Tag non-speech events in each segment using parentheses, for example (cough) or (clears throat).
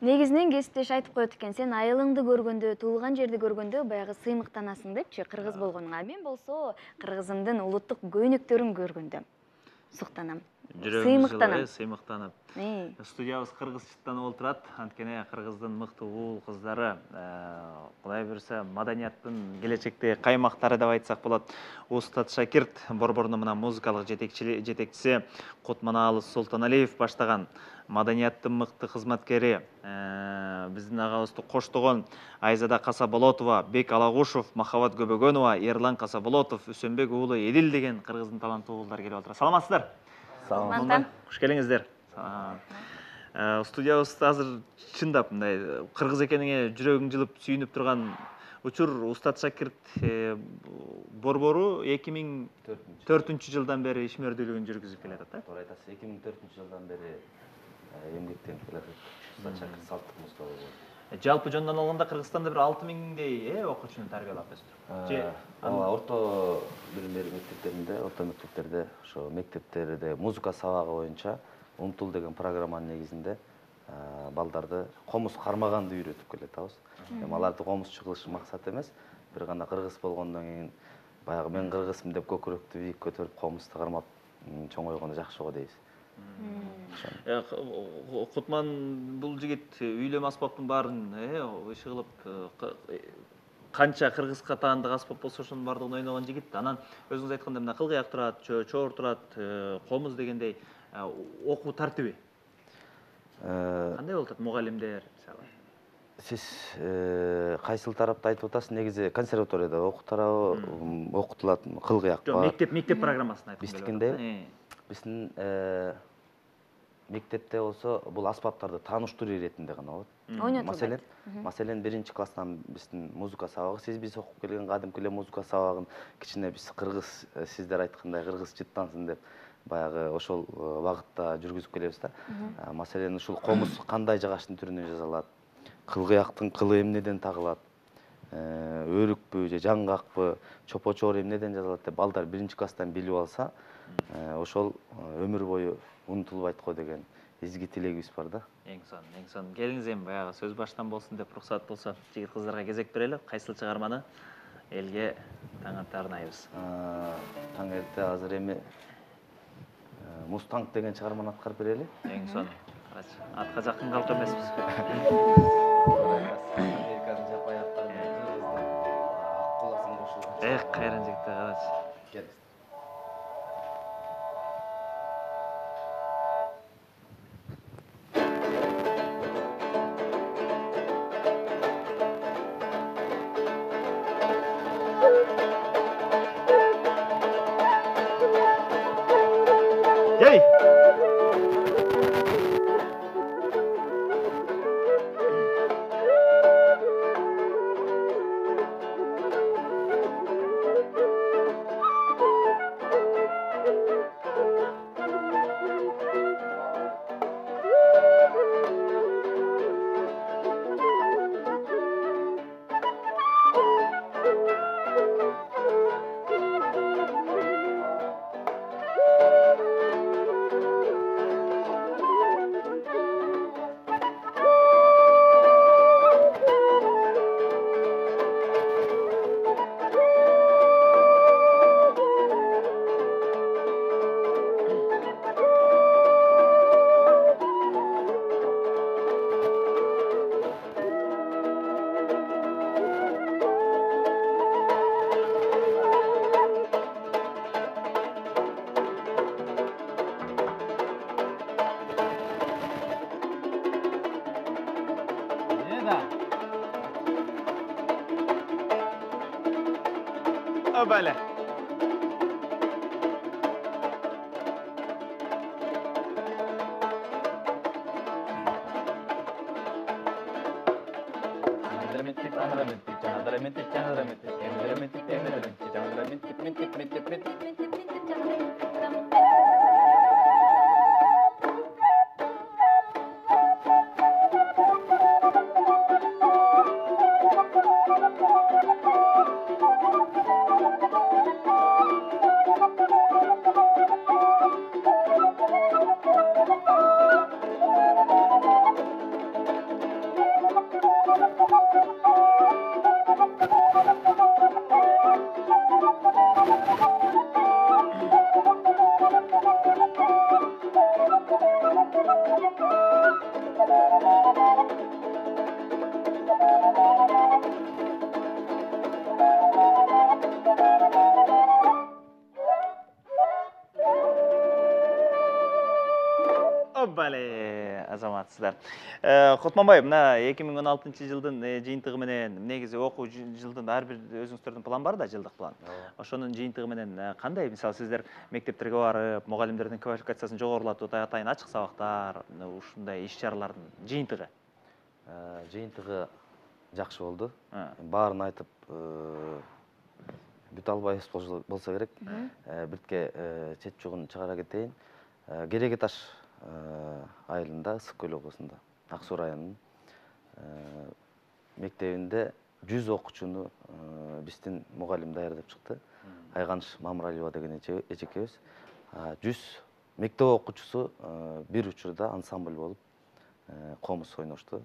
негизинен кесиптеш айтып коет экен сен айылыңды көргөндө туулган жерди көргөндө баягы сыймыктанасың депчи кыргыз болгонуңа мен болсо кыргызымдын улуттук көйнөктөрүн көргөндө суктанам сыймыктанам сыймыктанып студиябыз кыргыз чыттанып отурат анткени кыргыздын мыкты уул кыздары кудай буюрса маданияттын келечектеги каймактары деп айтсак болот устат шакирт борбордун мына музыкалык жетекчиси кутманаалы султаналиев баштаган маданияттын мыкты кызматкери биздин агабызды коштогон айзада касаболотова бек алагушев махабат көбөгөнова эрлан касаболотов үсөнбек уулу элил деген кыргыздын таланттуу уулдары келип отурат саламатсыздар. Саламатта куш келиңиздер. Студиябызда азыр чындап мындай кыргыз экениңе жүрөгүң жылып сүйүнүп турган учур устат шакирт борбору эки миң төртүнчү жылдан бери ишмердүүлүгүн жүргүзүп келатат да? Туура айтасыз эки миң төртүнчү жылдан бери эмгектенип шакирт салттык музыка борбору жалпы жөнүнөн алганда кыргызстанда бир алты миңдей э окуучуну тарбиялап атасыздар же ооба орто билим берүү мектептеринде орто мектептерде ошо мектептерде музыка сабагы боюнча умтул деген программанын негизинде балдарды комуз кармаганды үйрөтүп келатабыз эми аларды комузчу кылыш максат эмес бир гана кыргыз болгондон кийин баягы мен кыргызмын деп көкүрөктү бийик көтөрүп комузду кармап чоңойгондо жакшы го дейбиз кутман бул жигит үйлөм аспаптын баарын иши кылып канча кыргызга таандык аспап болсо ошонун баардыгын ойногон жигит анан өзүңүз айткандай мына кылгыяк турат чоор турат комуз дегендей окуу тартиби кандай болуп атат мугалимдер мисалы сиз кайсыл тарапты айтып атасыз негизи консерваторияда окутарабы окутулат кылгыякпы жок мектеп мектеп программасын айткым биздикинде биздин мектепте болсо бул аспаптарды тааныштыруу иретинде гана болот ойнотулбайт маселен маселен биринчи класстан биздин музыка сабагы сиз биз окуп келген кадимки эле музыка сабагын кичине биз кыргыз сиздер айткандай кыргыз жыттансын деп баягы ошол багытта жүргүзүп келебиз да. Маселен ушул комуз кандай (coughs) жагаштын түрүнөн жасалат кылгыяктын кылы эмнеден тагылат өрүкпү же жаңгакпы чопо чоор эмнеден жасалат деп балдар биринчи класстан билип алса ошол өмүр бою унутулбайт го деген изги тилегибиз бар да. Эң сонун эң сонун. Келиңиз эми баягы сөз баштан болсун деп уруксат болсо жигит кыздарга кезек берели. Кайсыл чыгарманы элге таң атты арнайбыз таң эрте азыр эми мустанг деген чыгарманы аткарып берели. Эң сонун. Карачы атка жакын калып эмеспиз (laughs) американын жапаяктары ак буласың кошулган эх кайран жигиттер карачы டேய் మిత్తి చంద్ర మిత్తి చంద్ర మిత్తి చంద్ర మిత్తి చంద్ర మిత్తి మిత్తి మిత్తి మిత్తి Азаматсыздар Э, кутманбай мына эки миң он алтынчы жылдын жыйынтыгы менен негизи окуу жы- жылдын ар бир өзүңүздөрдүн план бар да жылдык план? Ошонун жыйынтыгы менен кандай мисалы сиздер мектептерге барып мугалимдердин квалификациясын жогорулатып атайын ачык сабактар ушундай иш чаралардын жыйынтыгы жыйынтыгы жакшы болду баарын айтып бүтө албайбыз болсо- керек. Биртке э, чет жугун чыгара кетейин кереге таш айылында ысык көл облусунда ак суу районунун э, мектебинде жүз окуучуну э, биздин мугалим даярдап чыкты айганыч мамыралиева деген эже- эжекебиз жүз мектеп окуучусу э, бир учурда ансамбль болуп э, комуз ойношту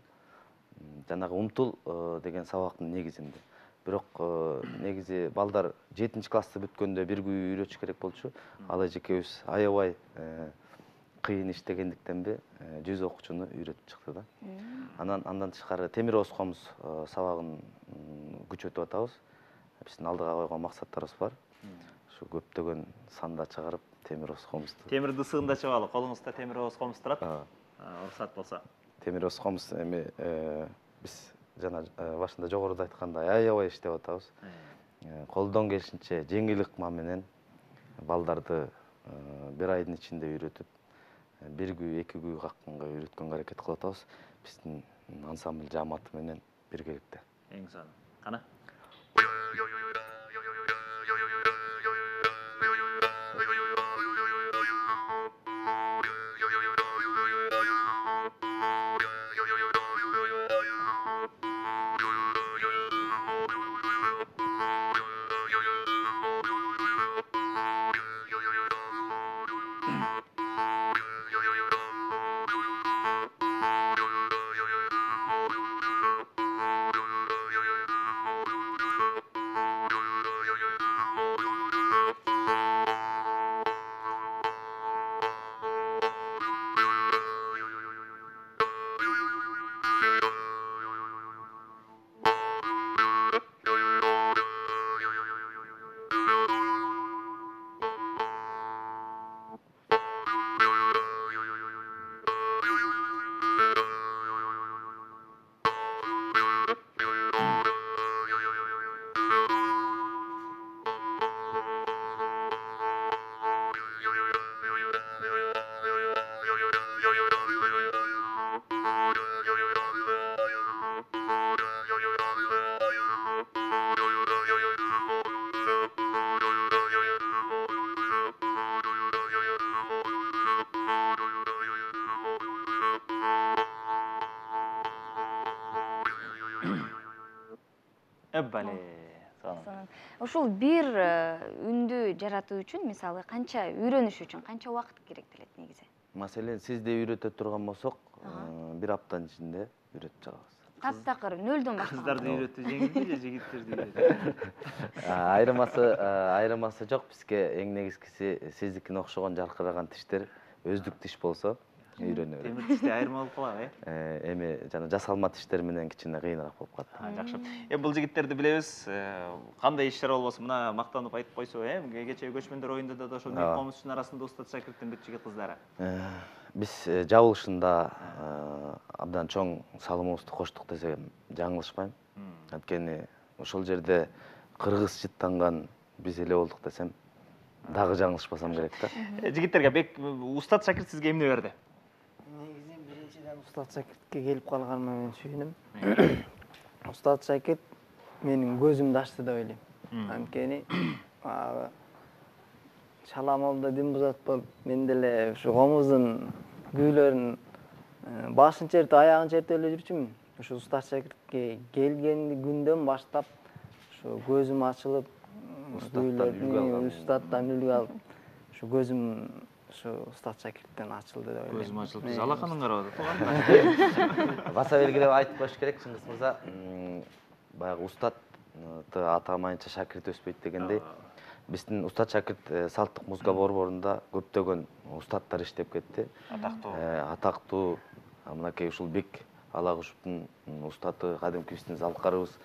жанагы умтул э, деген сабактын негизинде. Бирок э, негизи балдар жетинчи классты бүткөндө бир күй үйрөтүш керек болчу. Ал эжекебиз аябай э, кыйын иштегендиктенби э, жүз окуучуну үйрөтүп чыкты да. Анан андан тышкары темир ооз комуз э, сабагын күчөтүп атабыз биздин алдыга койгон максаттарыбыз бар. Ушу көптөгөн санда чыгарып темир ооз комузду темирди ысыгында чыгалы колуңузда темир ооз комуз турат уруксат болсо темир ооз комуз эми э, биз жана э, башында жогоруда айткандай аябай иштеп атабыз Э, колдон келишинче жеңил ыкма менен балдарды э, бир айдын ичинде үйрөтүп э, бир күй эки күй какканга үйрөткөнгө аракет кылып атабыз. Биздин ансамбль жааматы менен биргеликте. Эң сонун. Кана. Эббале сонун ушул бир э, үндү жаратуу үчүн мисалы канча үйрөнүш үчүн канча убакыт керектелет негизи? Маселен сизди үйрөтө турган болсок э, бир аптанын ичинде үйрөтүп чыгабыз. Таптакыр нөлдөн баштаган кыздарды үйрөтүү жеңилби же жигиттерди үйрөтүү (laughs) айырмасы а, айырмасы жок бизге эң негизгиси сиздикине окшогон жаркыраган тиштер өздүк тиш болсо. Берет темир тиште айырма болуп калабы э эми жана жасалма тиштер менен кичине кыйыныраак болуп калат жакшы эми бул жигиттерди билебиз кандай иш чара болбосун мына мактанып айтып койсо э кечээ көчмөндөр оюнда да ошол Ооба. комузчунун арасында устат шакирттин бүт жигит кыздары биз жабылышында абдан чоң салымыбызды коштук десем жаңылышпайм анткени ошол жерде кыргыз жыттанган биз эле болдук десем дагы жаңылышпасам керек да жигиттерге бек устат шакирт сизге эмне берди негизи биринчиден устат шакиртке келип калганыма мен сүйүнөм устат шакирт менин көзүмдү ачты деп ойлойм анткени чала молда дин бузат болуп мен деле ушу комуздун күүлөрүн э, башын чертип аягын чертип эле жүрчүмүн. Ушу устат шакиртке келген күндөн баштап ушу көзүм ачылып күүлөрдүн, устаттан үлгү алып ушу көзүм ушу устат шакирттен ачылды деп ойлойм. Көзүм ачылып Мен жалаканын карап атат баса белгилеп айтып коюш керек чыңгыз мырза. Баягы устатты атамайынча шакирт өспөйт дегендей биздин устат шакирт э, салттык музыка борборунда көптөгөн устаттар иштеп кетти. Атактуу. Э, атактуу мынакей ушул бек алагушевдун м, устаты кадимки биздин залкарыбыз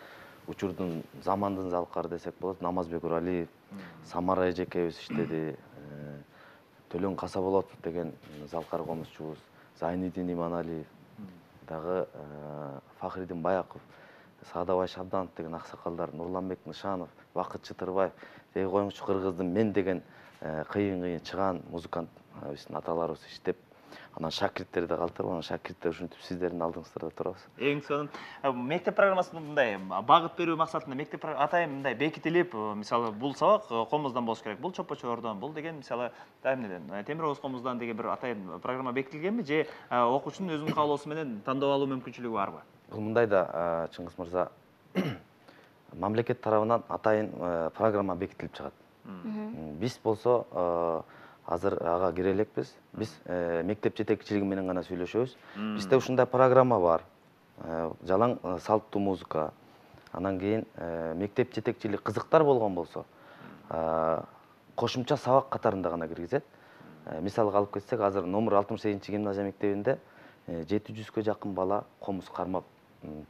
учурдун замандын залкары десек болот намазбек уралиев самара эжекебиз иштеди Э, төлөн касаболотов деген м, залкар комузчубуз зайнидин иманалиев дагы э, фахридин баяков саадабай шабданов деген аксакалдар нурланбек нышанов бакыт чытырбаев теги коюңузчу кыргыздын мен деген кыйын кыйын чыгаан музыкант биздин аталарыбыз иштеп анан шакирттер да калтырып анан шакирттер ушинтип сиздердин алдыңыздарда турабыз эң сонун э, мектеп программасында мындай багыт берүү максатында мектеп атайын мындай бекитилип мисалы бул сабак э, комуздан болуш керек. Бул чопочордон бул деген мисалы да эмнеден э, темир оз комуздан деген бир атайын программа бекитилгенби же э, окуучунун өзүнүн каалоосу менен тандап алуу мүмкүнчүлүгү барбы бул мындай да э, чыңгыз мырза (coughs) мамлекет тарабынан атайын программа бекитилип чыгат М, биз болсо э, азыр ага кире элекпиз биз э, мектеп жетекчилиги менен гана сүйлөшөбүз. Бизде ушундай программа бар. Э, жалаң э, салттуу музыка. Анан кийин мектеп жетекчилиги кызыктар болгон болсо кошумча сабак катарында гана киргизет. Мисалга алып кетсек азыр номер алтымыш сегизинчи гимназия мектебинде жети жүзгө жакын бала комуз кармап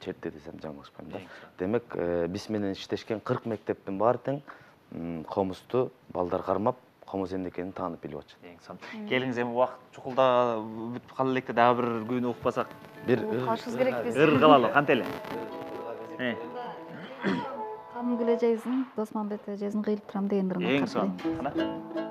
чертти десем жаңылышпайм да демек биз менен иштешкен кырк мектептин баары тең комузду балдар кармап комуз эмне экенин таанып билип атышат эң сонун келиңиз эми убакыт чукулда бүтүп кала электе дагы бир күүнү укпасак бир Калышыбыз керек биз. ыр калалы кантели Э, кадимки эле эжебиздин досмамбет эжебиздин кыйылып турам деген ырын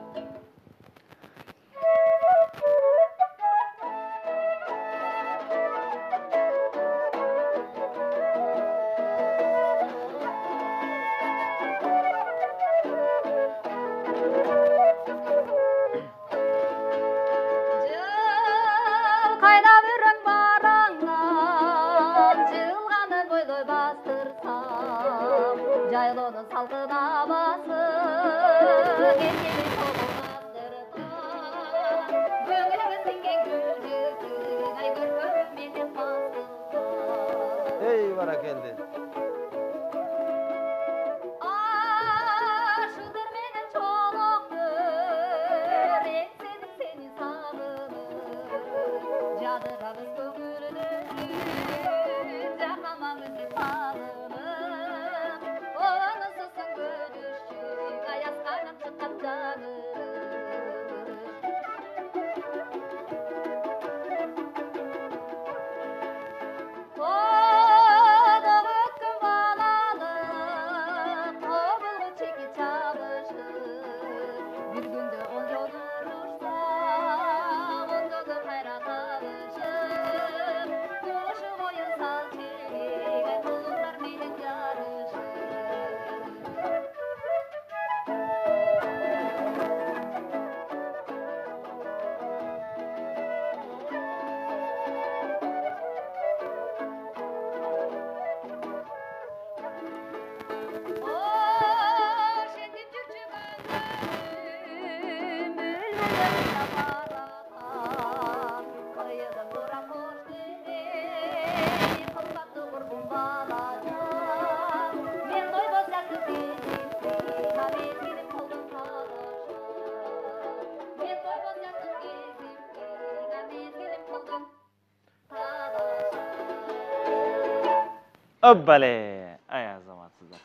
оббале ай азаматсыздар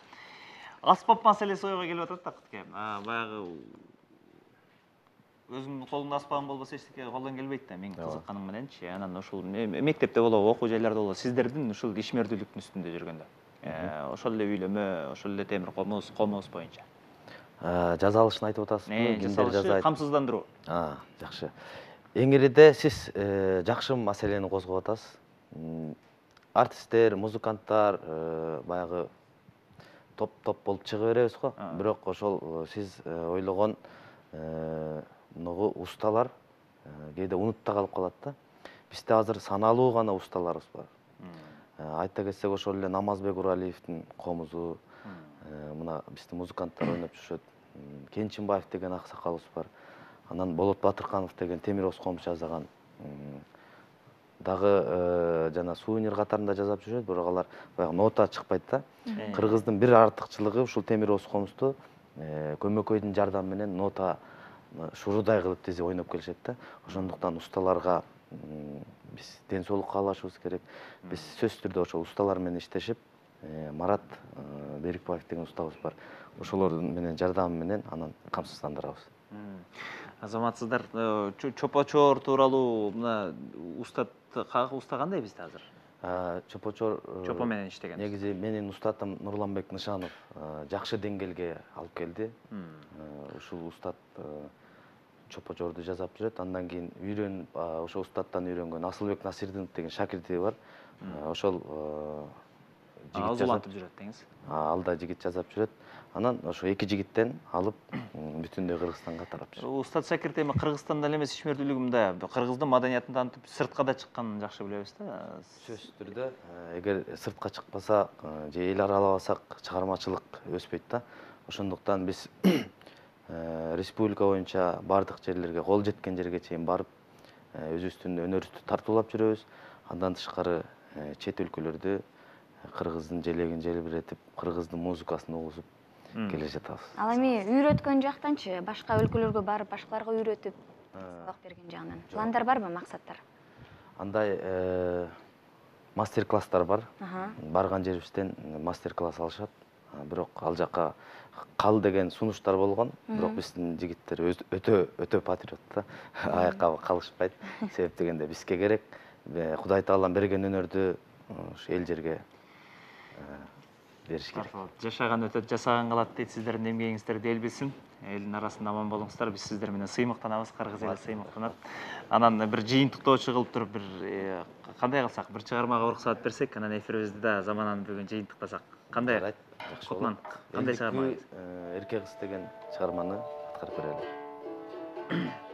аспап маселеси ойго келип атат да кытке баягы өзүмдүн колумда аспабым болбосо эчтеке колдон келбейт да менин Ооба. кызыкканым мененчи анан ушул ме- мектепте болобу окуу жайларда болобу сиздердин ушул ишмердүүлүктүн үстүндө жүргөндө ошол эле үйлөмө ошол эле темир комуз комуз боюнча Э, жаза алышын айтып атасызбы кимдер жазайт камсыздандыруу жакшы эңириде сиз э, жакшы маселени козгоп атасыз артисттер музыканттар э, баягы топ топ болуп чыга беребиз го. Бирок ошол э, сиз э, ойлогон мунугу усталар кээде унутта калып калат да. Бизде азыр саналуу гана усталарыбыз бар. Айта кетсек ошол эле намазбек уралиевдин комузу мына биздин музыканттар ойноп жүрүшөт. М, кенчинбаев деген аксакалыбыз бар. Анан болот батырканов деген темир оз комуз жасаган дагы э, жана сувенир катарында жасап жүрүшөт бирок алар баягы нота чыкпайт да. Кыргыздын бир артыкчылыгы ушул темир оз комузду э, көмөкөйдүн жардамы менен нота шурудай кылып тизе ойноп келишет да. Ошондуктан усталарга биз ден соолук каалашыбыз керек. Биз сөзсүз түрдө ошо усталар менен иштешип э, марат берикбаев деген устабыз бар. Ошолордун менен жардамы менен анан камсыздандырабыз. Азаматсыздар э, чо- чопочор тууралуу мына устат кагы уста кандай бизде азыр? А, чопочор э, чопо менен иштеген негизи менин устатым нурланбек нышанов э, жакшы деңгээлге алып келди. Э, ушул устат э, чопочорду жасап жүрөт. Андан кийин үйрөнүп а, ошо устаттан үйрөнгөн асылбек насирдинов деген шакирти бар. Э, ошол улантып жүрөт деңиз а, ал да жигит жасап жүрөт анан ошо эки жигиттен алып бүтүндөй кыргызстанга тарап жүрөт устат шакирт эми кыргызстанда эле эмес ишмердүүлүгүмдө кыргыздын маданиятын таанытып сыртка да чыкканын жакшы билебиз да. Сөзсүз түрдө э, эгер сыртка чыкпаса э, же эл аралабасак чыгармачылык өспөйт да. Ошондуктан биз (clears throat) э, республика боюнча баардык жерлерге кол жеткен жерге чейин барып өзүбүздүн өнөрүбүздү тартуулап жүрөбүз. Андан тышкары чет өлкөлөрдө кыргыздын желегин желбиретип кыргыздын музыкасын угузуп келе жатабыз ал эми үйрөткөн жактанчы башка өлкөлөргө барып башкаларга үйрөтүп Э, сабак берген жагынан пландар барбы максаттар? Андай э, мастер класстар бар барган жерибизден мастер класс алышат. Бирок ал жака кал деген сунуштар болгон. Бирок биздин жигиттер өтө өтө патриот да. (laughs) Аякка калышпайт. (laughs) Себеп дегенде бизге керек. Кудай таалам берген өнөрдү ушу эл жерге бериш керек. Жашаган өтөт жасаган калат дейт сиздердин эмгегиңиздерди эл билсин элдин арасында аман болуңуздар биз сиздер менен сыймыктанабыз кыргыз эли сыймыктанат. Анан бир жыйынтыктоочу кылып туруп бир э, кандай кылсак? Бир чыгармага уруксаат берсек анан эфирибизди да замананы бүгүн жыйынтыктасак. Кандай? Жарайт, жакшы Кутман, кандай чыгармаңыз? э, эрке кыз деген чыгарманы аткарып берели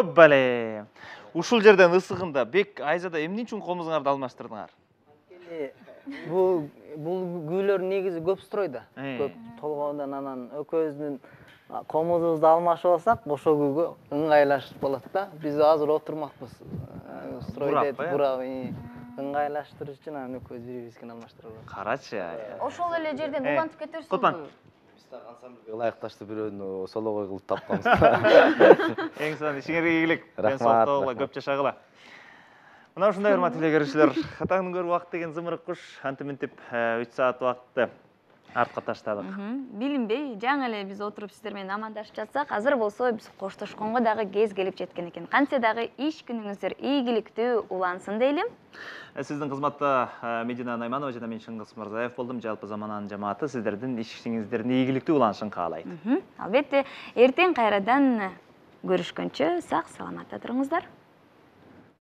оббале ушул жерден ысыгында бек айзада эмне үчүн комузуңарды алмаштырдыңар? Бул бул күүлөр негизи көп стройда. Э. көп толгоодон анан экөөбүздүн комузубузду алмашып алсак ошол күүгө ыңгайлашып болот да. Биз азыр отурмакпыз. Стройдо Бурап, этип э? бурап ыңгайлаштырыш үчүн анан экөөбүз бири бирибизге алмаштырып алабыз карачы ошол эле жерден Э, улантып кетерсиңби? Кутман. Дагы ансамбльге ылайыкташтуу бирөөнү соловой кылып тапканбыз. (laughs) Эң сонун ишиңерге ийгилик Рахмат, көп жашагыла. Мына ушундай урматтуу теле көрүүчүлөр катаңдын көрүү убакыт деген зымырык куш. Антип мынтип үч саат убакытты артқа таштадык Мгм. билинбей жаңы эле биз отуруп сиздер менен амандашып жатсак азыр болсо биз коштошконго дагы кез келип жеткен экен. Кантсе дагы иш күнүңүздөр ийгиликтүү улансын дейли Э, сиздин кызматта э, медина найманова жана мен чыңгыз мырзаев болдум. Жалпы замананын жамааты сиздердин ишиңиздердин ийгиликтүү уланышын каалайт. Албетте эртең кайрадан көрүшкөнчө сак саламатта туруңуздар